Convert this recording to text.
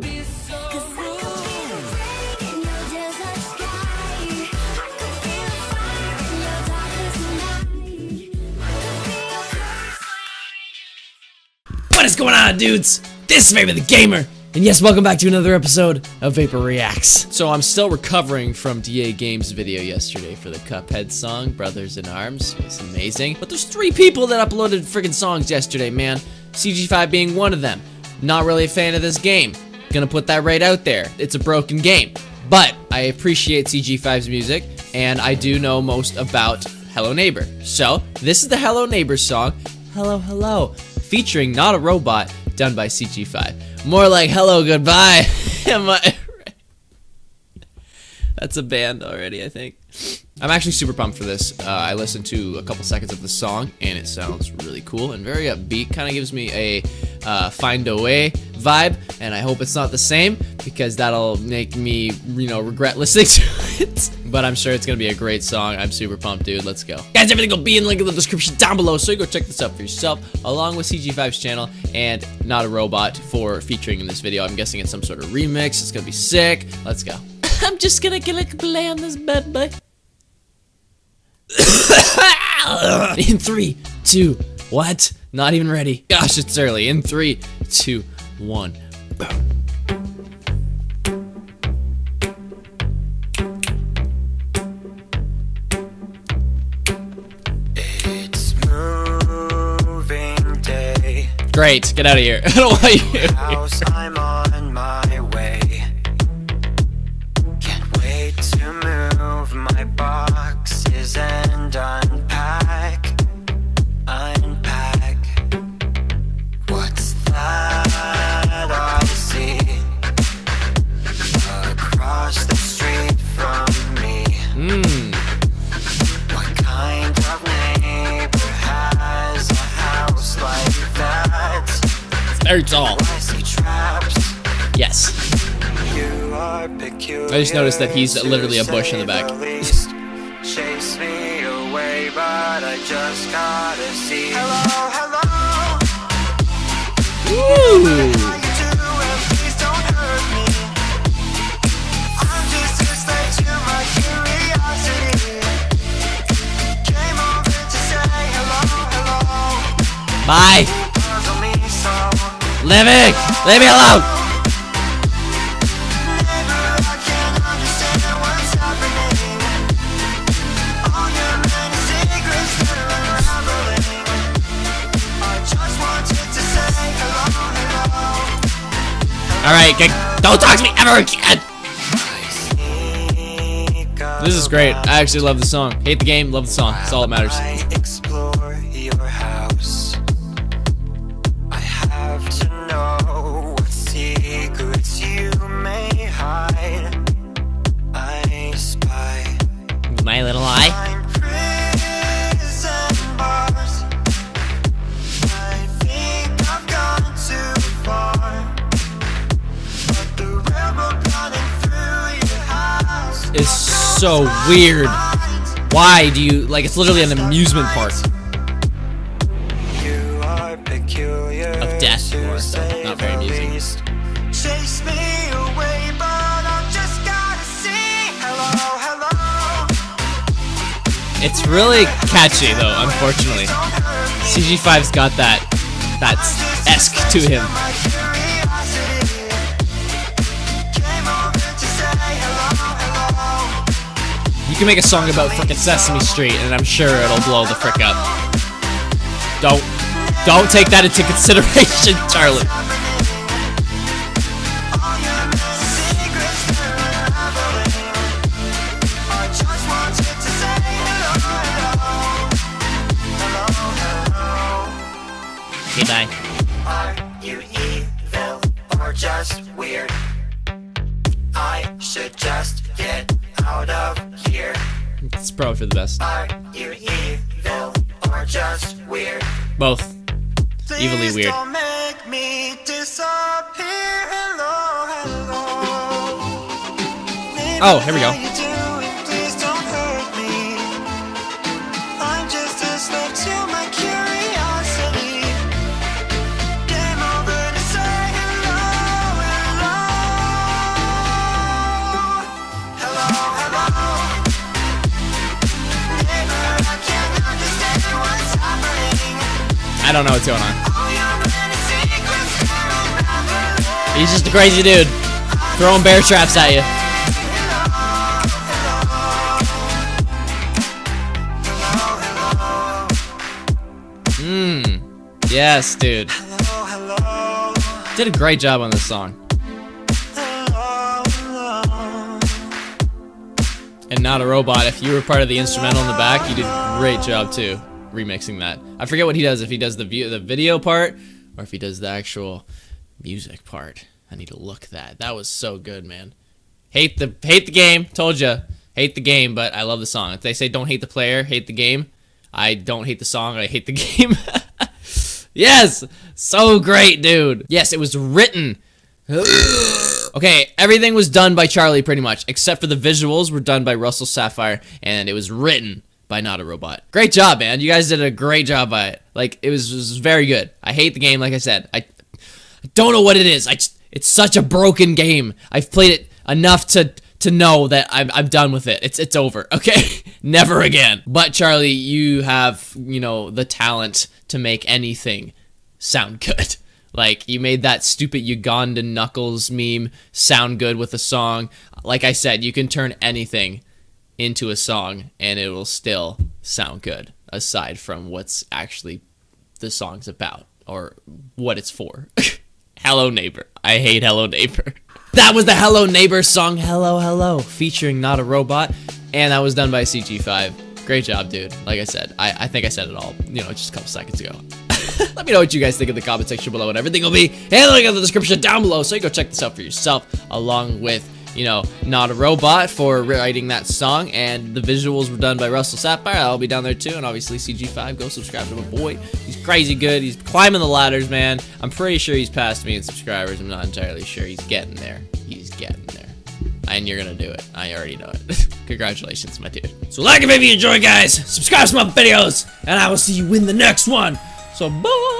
What is going on, dudes? This is Vapor the Gamer, and yes, welcome back to another episode of Vapor Reacts. So I'm still recovering from DA Games' video yesterday for the Cuphead song, Brothers in Arms. It's amazing. But there's three people that uploaded freaking songs yesterday, man. CG5 being one of them. Not really a fan of this game. Gonna put that right out there. It's a broken game. But I appreciate CG5's music, and I do know most about Hello Neighbor. So, this is the Hello Neighbor song, Hello Hello, featuring Not a Robot, done by CG5. More like Hello Goodbye. Am I? That's a band already, I think. I'm actually super pumped for this. Uh, I listened to a couple seconds of the song, and it sounds really cool and very upbeat. Kind of gives me a uh, Find a Way vibe, and I hope it's not the same because that'll make me, you know, regret listening to it. But I'm sure it's gonna be a great song. I'm super pumped, dude. Let's go. Guys, everything will be in the link in the description down below, so you go check this out for yourself, along with CG5's channel and Not a Robot for featuring in this video. I'm guessing it's some sort of remix. It's gonna be sick. Let's go. I'm just gonna get a play on this bad boy. In three, two, what? Not even ready. Gosh, it's early. In three, two, one. It's moving day. Great, get out of here. I don't want you. That? Very tall. I see traps. Yes. You are peculiar. I just noticed that he's literally a bush in the back. to say least. Chase me away, but I just gotta see. Hello, hello. Woo! How you doing? Please don't hurt me. I'm just a slave to my curiosity. Came over to say hello, hello. Bye. Puzzle me Leave me alone. Neighbor, I can't understand what's happening. All your many secrets that are unraveling. I just wanted to say hello, hello. All right, don't talk to me ever again. This is great. I actually love the song. Hate the game, love the song. That's all that matters. Is so weird. Why do you like? It's literally an amusement park. It's really catchy though. Unfortunately, Don't hurt me. CG5's got that that esque to him. You can make a song about frickin' Sesame Street, and I'm sure it'll blow the frick up. Don't don't take that into consideration, Charlie. Hello, hello. Bye. Are you evil or just weird? I should just get out of here. It's probably for the best. Are you evil or just weird? Both. Evilly weird. Don't make me disappear. Hello, hello. Oh, here we go. I don't know what's going on. All your many secrets will never let He's just a crazy dude. Throwing bear traps at you. Mmm. Yes, dude. Did a great job on this song. And not a robot. If you were part of the instrumental in the back, you did a great job too, remixing that. I forget what he does. If he does the view, the video part, or if he does the actual music part. I need to look that. That was so good, man. Hate the hate the game. Told you, hate the game, but I love the song. If they say don't hate the player, hate the game. I don't hate the song. I hate the game. yes, so great, dude. Yes, it was written. Okay, everything was done by Charlie pretty much, except for the visuals were done by Russell Sapphire, and it was written by Not a Robot. Great job, man. You guys did a great job by it. Like it was, was very good. I hate the game, like I said. I, I don't know what it is. I just, it's such a broken game. I've played it enough to to know that I'm, I'm done with it. It's it's over. Okay, never again. But Charlie, you have you know the talent to make anything sound good. Like you made that stupid Ugandan Knuckles meme sound good with a song. Like I said, you can turn anything into a song and it will still sound good aside from what's actually the song's about or what it's for. Hello Neighbor. I hate Hello Neighbor. That was the Hello Neighbor song Hello Hello featuring Not a Robot and that was done by CG5. Great job, dude. Like I said, I, I think I said it all, you know, just a couple seconds ago. Let me know what you guys think in the comment section below and everything will be in the in the description down below so you go check this out for yourself along with you know, not a robot for writing that song, and the visuals were done by Russell Sapphire. I'll be down there too, and obviously CG5. Go subscribe to my boy. He's crazy good. He's climbing the ladders, man. I'm pretty sure he's passed me in subscribers. I'm not entirely sure. He's getting there. He's getting there. And you're gonna do it. I already know it. Congratulations, my dude. So like if you enjoy, guys. Subscribe to my videos, and I will see you in the next one. So bye.